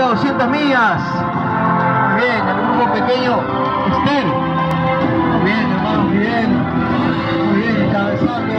de 200 millas. Muy bien, el grupo pequeño, Esther. Muy bien, hermano, muy bien. Muy bien, encabezando